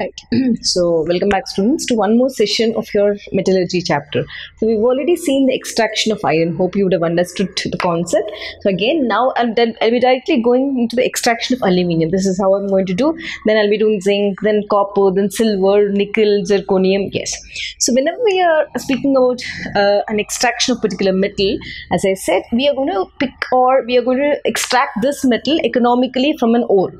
Right. so, welcome back, students, to one more session of your metallurgy chapter. So, we've already seen the extraction of iron. Hope you would have understood the concept. So, again, now I'll, then I'll be directly going into the extraction of aluminium. This is how I'm going to do. Then I'll be doing zinc, then copper, then silver, nickel, zirconium. Yes. So, whenever we are speaking about uh, an extraction of particular metal, as I said, we are going to pick or we are going to extract this metal economically from an ore.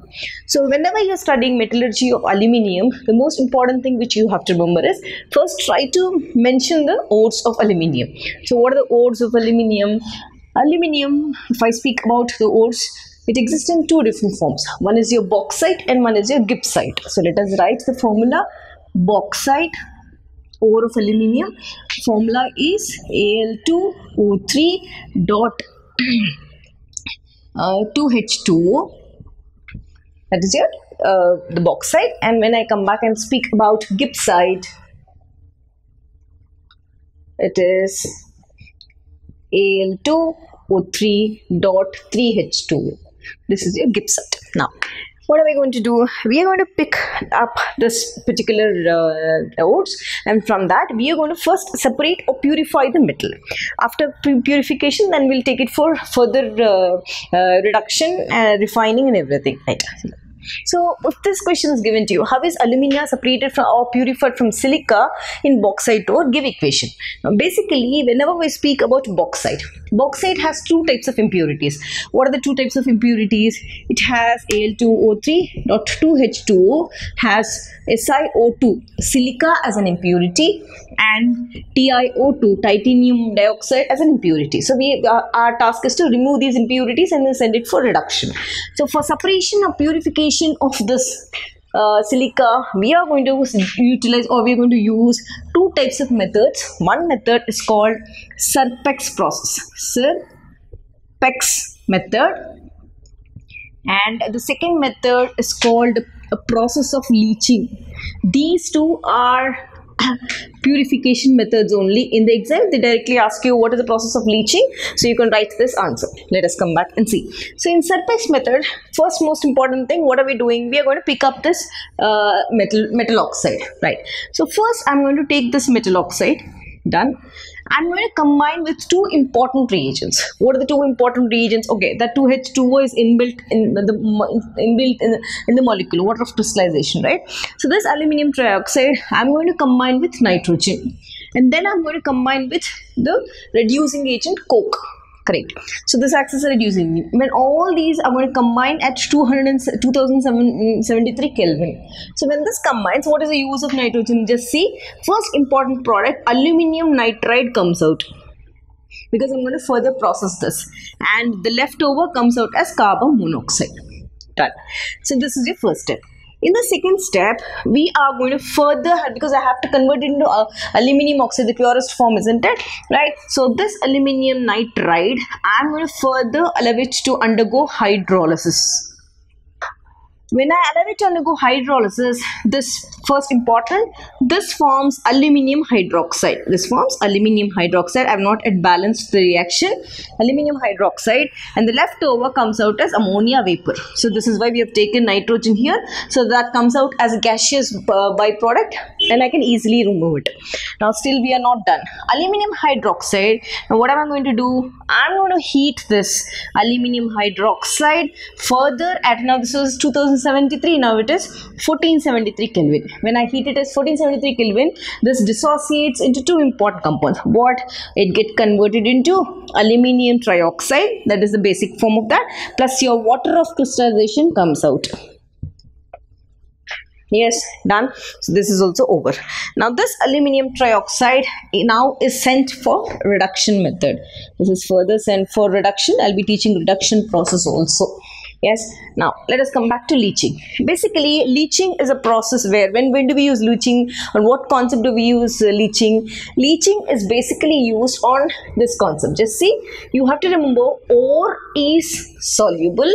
So, whenever you're studying metallurgy of aluminium, the most important thing which you have to remember is first try to mention the ores of aluminium. So, what are the ores of aluminium? Aluminium, if I speak about the ores, it exists in two different forms. One is your bauxite and one is your gibbsite. So, let us write the formula bauxite ore of aluminium. Formula is Al2O3 dot uh, 2H2O. That is your uh, the bauxite and when I come back and speak about gibbsite it is Al2O3.3H2 this is your gibbsite now what are we going to do? We are going to pick up this particular uh, ores and from that we are going to first separate or purify the metal. After purification then we'll take it for further uh, uh, reduction refining and everything so, if this question is given to you, how is alumina separated from or purified from silica in bauxite ore? Give equation. Now, basically, whenever we speak about bauxite, bauxite has two types of impurities. What are the two types of impurities? It has Al2O3.2H2O, has SiO2, silica as an impurity, and TiO2, titanium dioxide as an impurity. So, we uh, our task is to remove these impurities and then send it for reduction. So, for separation or purification of this uh, silica, we are going to utilize or we are going to use two types of methods. One method is called Serpeck's process. Serpeck's method, and the second method is called a process of leaching. These two are purification methods only. In the exam they directly ask you what is the process of leaching. So you can write this answer. Let us come back and see. So in Serpeck's method first most important thing what are we doing? We are going to pick up this uh, metal metal oxide right? So first i'm going to take this metal oxide. Done I'm going to combine with two important reagents. What are the two important reagents? Okay, that 2H2O is inbuilt in the inbuilt in the, in the molecule, water of crystallization, right? So this aluminium trioxide, I'm going to combine with nitrogen, and then I'm going to combine with the reducing agent coke. Correct. So this acts as a reducing. When all these are going to combine at 200 2073 Kelvin. So when this combines, what is the use of nitrogen? Just see. First important product, aluminium nitride comes out because I'm going to further process this, and the leftover comes out as carbon monoxide. Done. So this is your first step. In the second step, we are going to further because I have to convert it into uh, aluminium oxide, the purest form, isn't it? Right. So this aluminium nitride, I'm going to further allow it to undergo hydrolysis. When I to undergo hydrolysis, this first important, this forms aluminium hydroxide. This forms aluminium hydroxide. I have not yet balanced the reaction. Aluminium hydroxide and the leftover comes out as ammonia vapor. So this is why we have taken nitrogen here. So that comes out as a gaseous uh, byproduct and I can easily remove it. Now still we are not done. Aluminium hydroxide. Now what am I going to do? I'm going to heat this aluminium hydroxide further at now this was 2073 now it is 1473 Kelvin. When I heat it as 1473 Kelvin. This dissociates into two important compounds. What? It get converted into aluminium trioxide. That is the basic form of that. Plus your water of crystallization comes out. Yes done. So this is also over. Now this aluminium trioxide now is sent for reduction method. This is further sent for reduction. I'll be teaching reduction process also yes? Now let us come back to leaching. Basically leaching is a process where when when do we use leaching? Or what concept do we use uh, leaching? Leaching is basically used on this concept. Just see you have to remember ore is soluble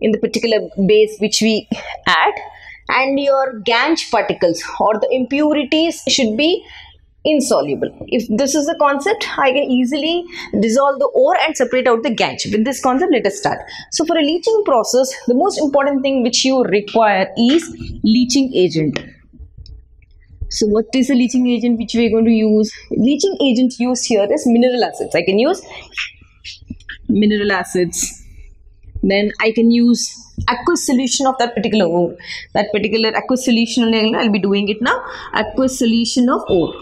in the particular base which we add and your gangue particles or the impurities should be insoluble. If this is the concept, I can easily dissolve the ore and separate out the gangue. With this concept, let us start. So for a leaching process, the most important thing which you require is leaching agent. So what is the leaching agent which we are going to use? Leaching agent used here is mineral acids. I can use mineral acids. Then I can use aqueous solution of that particular ore. That particular aqueous solution, I'll be doing it now. Aqueous solution of ore.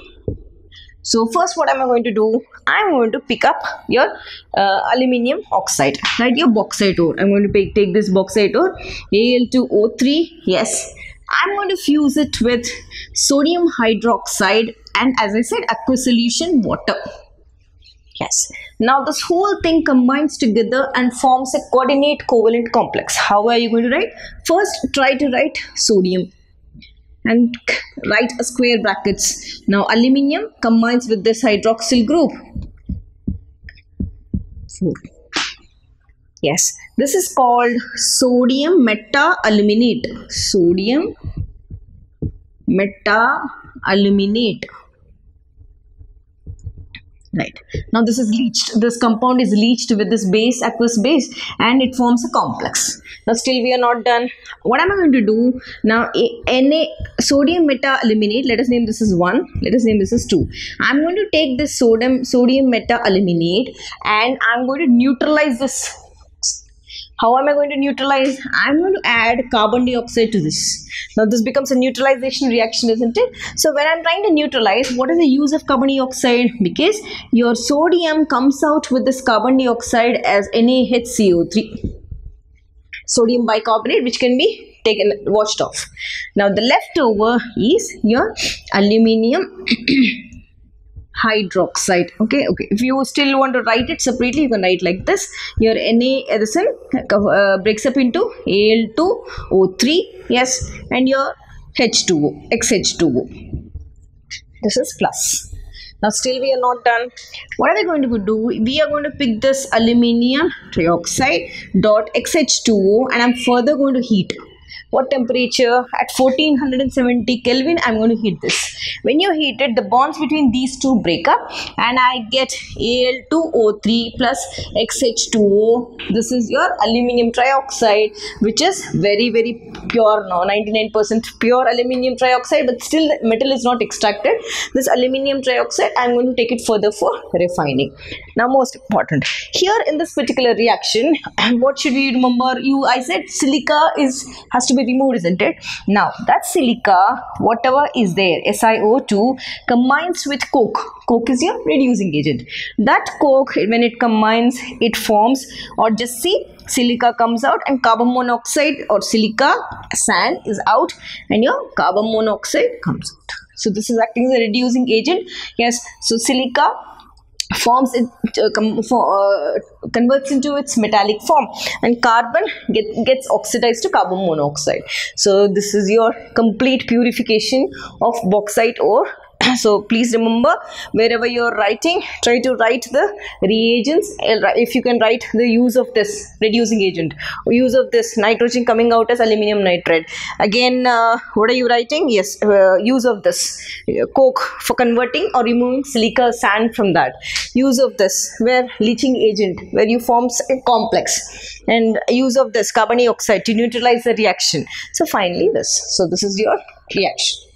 So first what am I going to do? I'm going to pick up your uh, aluminium oxide, right? Your bauxite ore. I'm going to pick, take this bauxite ore, Al2O3, yes. I'm going to fuse it with sodium hydroxide and as I said, aqueous solution water. Yes. Now this whole thing combines together and forms a coordinate covalent complex. How are you going to write? First, try to write sodium and write a square brackets. Now aluminium combines with this hydroxyl group. Four. Yes, this is called sodium meta-aluminate. Sodium meta-aluminate right. Now this is leached this compound is leached with this base aqueous base and it forms a complex. Now still we are not done. What am i going to do? Now na sodium meta aluminate let us name this is 1 let us name this is 2 i'm going to take this sodium sodium meta aluminate and i'm going to neutralize this how am I going to neutralize? I'm going to add carbon dioxide to this. Now this becomes a neutralization reaction, isn't it? So when I'm trying to neutralize, what is the use of carbon dioxide? Because your sodium comes out with this carbon dioxide as NaHCO3. Sodium bicarbonate which can be taken washed off. Now the leftover is your aluminium hydroxide. Okay okay. If you still want to write it separately you can write like this. Your Na addition uh, breaks up into Al2O3 yes and your H2O XH2O this is plus. Now still we are not done. What are we going to do? We are going to pick this aluminium trioxide dot XH2O and I'm further going to heat what temperature? At 1470 kelvin i'm going to heat this. When you heat it the bonds between these two break up and i get al2o3 plus xh2o this is your aluminum trioxide which is very very pure now. 99% pure aluminum trioxide but still the metal is not extracted. This aluminum trioxide i'm going to take it further for refining. Now most important here in this particular reaction what should we remember? You i said silica is has to be be removed isn't it? Now that silica whatever is there SiO2 combines with coke. Coke is your reducing agent. That coke when it combines it forms or just see silica comes out and carbon monoxide or silica sand is out and your carbon monoxide comes out. So this is acting as a reducing agent. Yes so silica forms it uh, com for, uh, converts into its metallic form and carbon get, gets oxidized to carbon monoxide. So this is your complete purification of bauxite ore so please remember wherever you're writing try to write the reagents if you can write the use of this reducing agent. Use of this nitrogen coming out as aluminum nitrate. Again uh, what are you writing? Yes uh, use of this. Uh, coke for converting or removing silica sand from that. Use of this where leaching agent where you forms a complex. And use of this carbon dioxide to neutralize the reaction. So finally this. So this is your reaction